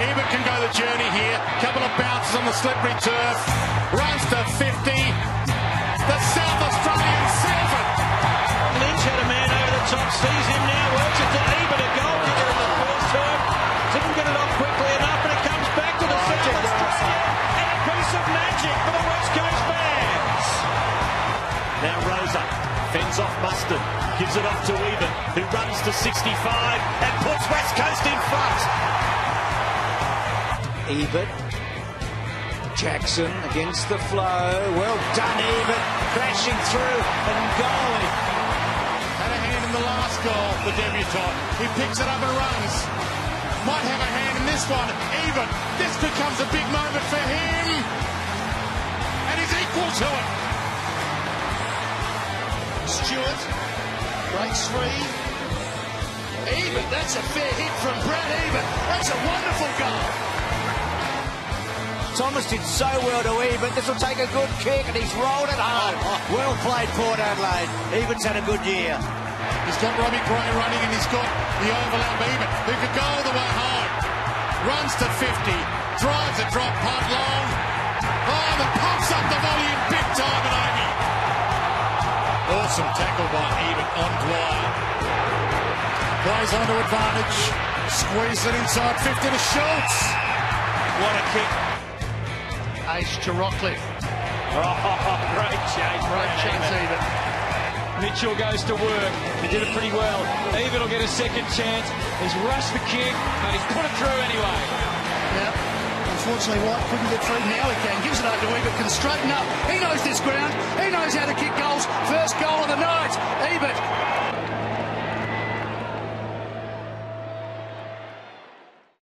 Ebert can go the journey here. Couple of bounces on the slippery turf. Runs to 50. The South Australian seals it. Lynch had a man over the top, sees him now, works it to Ebert, a goal kicker in the first term. Didn't get it off quickly enough, and it comes back to the oh, South Australia. And a piece of magic for the West Coast fans. Now Rosa fends off Mustard, gives it off to Ebert, who runs to 65 and puts West Coast in front. Ebert. Jackson against the flow. Well done, Ebert. Crashing through and going. Had a hand in the last goal, the debutant. He picks it up and runs. Might have a hand in this one. Ebert. This becomes a big moment for him. And he's equal to it. Stewart breaks free. Ebert, that's a fair hit from Brad Ebert. That's a wonderful goal. Thomas did so well to Ebert. This will take a good kick, and he's rolled it home. Well played, Port Adelaide. Ebert's had a good year. He's got Robbie Gray running and he's got the overlap Ebert, who could go all the way home. Runs to 50. Drives a drop punt long. Oh, that pumps up the volume big time at AAMI. Awesome tackle by Ebert on Dwyer. Plays onto advantage. Squeeze it inside 50 to Schulz. What a kick. Ace to Rockliff. Oh, great chase. Great chance, Ebert. Mitchell goes to work. He did it pretty well. Ebert will get a second chance. He's rushed the kick, but he's put it through anyway. Yeah. Unfortunately, White couldn't get through. Now he can. Gives it over to Ebert. Can straighten up. He knows this ground. He knows how to kick